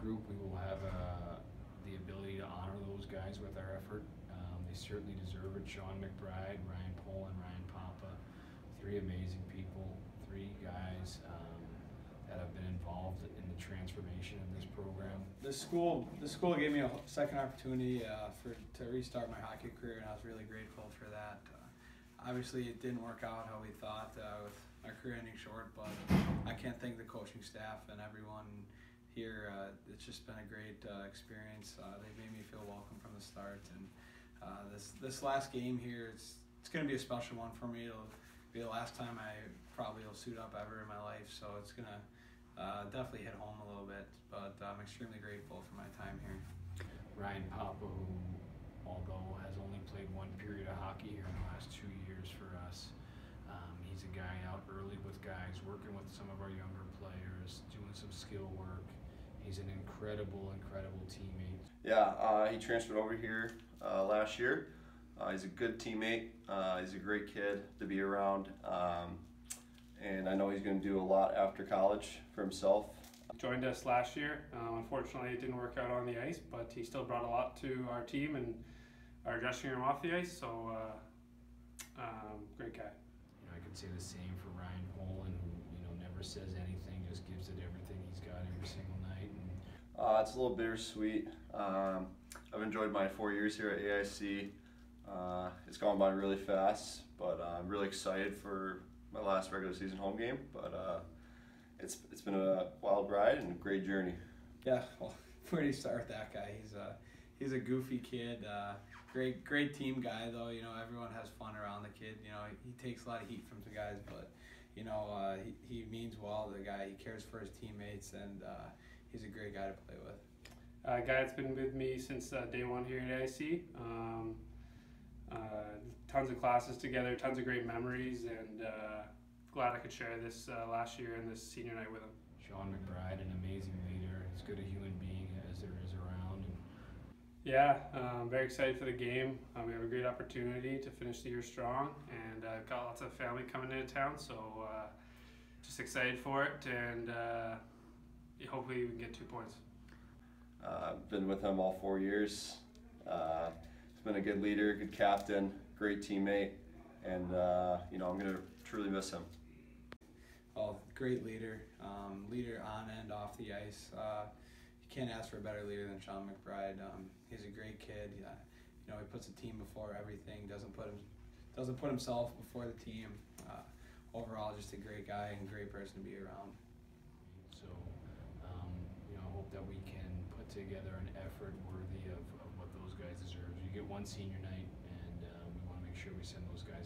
group, we will have uh, the ability to honor those guys with our effort. Um, they certainly deserve it. Shawn McBride, Ryan Polin, Ryan Papa, three amazing people, three guys um, that have been involved in the transformation of this program. The school, the school gave me a second opportunity uh, for to restart my hockey career, and I was really grateful for that. Uh, obviously, it didn't work out how we thought uh, with my career ending short, but I can't thank the coaching staff and everyone here. Uh, it's just been a great uh, experience. Uh, they made me feel welcome from the start, and uh, this this last game here, it's it's going to be a special one for me. It'll be the last time I probably will suit up ever in my life, so it's gonna uh, definitely hit home a little bit. But I'm extremely grateful for my time here. Ryan Papa, who although has only played one period of hockey here in the last two years for us. Um, he's a guy out early with guys, working with some of our younger players, doing some skill work. He's an incredible, incredible teammate. Yeah, uh, he transferred over here uh, last year. Uh, he's a good teammate. Uh, he's a great kid to be around. Um, and I know he's going to do a lot after college for himself. Joined us last year. Um, unfortunately, it didn't work out on the ice, but he still brought a lot to our team and our dressing room off the ice. So, uh, um, great guy. You know, I could say the same for Ryan Polin, who you know never says anything, just gives it everything he's got every single night. And uh, it's a little bittersweet. Um, I've enjoyed my four years here at AIC. Uh, it's gone by really fast, but uh, I'm really excited for my last regular season home game. But uh, it's it's been a wild ride and a great journey. Yeah, well, where do you start with that guy? He's a he's a goofy kid. Uh, great great team guy though. You know everyone has fun around the kid. You know he takes a lot of heat from the guys, but you know uh, he he means well. The guy he cares for his teammates and uh, he's a great guy to play with. A guy that's been with me since uh, day one here at AIC. Um, uh, tons of classes together, tons of great memories, and uh, glad I could share this uh, last year and this senior night with him. Shawn McBride, an amazing leader, as good a human being as there is around. And yeah, I'm um, very excited for the game. Uh, we have a great opportunity to finish the year strong, and uh, got lots of family coming into town, so uh, just excited for it, and uh, hopefully we can get two points. Uh, I've been with him all four years. Uh, he's been a good leader, good captain, great teammate, and you know I'm gonna truly miss him. Oh, great leader, um, leader on and off the ice. Uh, you can't ask for a better leader than Shawn McBride. Um, he's a great kid. You know, he puts the team before everything. Doesn't put him, doesn't put himself before the team. Uh, overall, just a great guy and great person to be around. So, um, you know, I hope that we can put together an effort worthy of, of what those guys deserve. You get one senior night, and uh, we want to make sure we send those guys